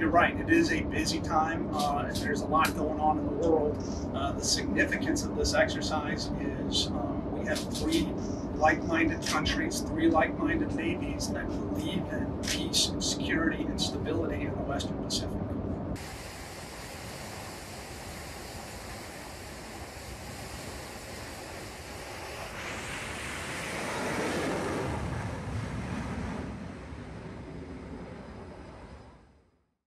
you're right. It is a busy time, uh, and there's a lot going on in the world. Uh, the significance of this exercise is um, we have three like-minded countries, three like-minded navies that believe in peace and security and stability in the Western Pacific.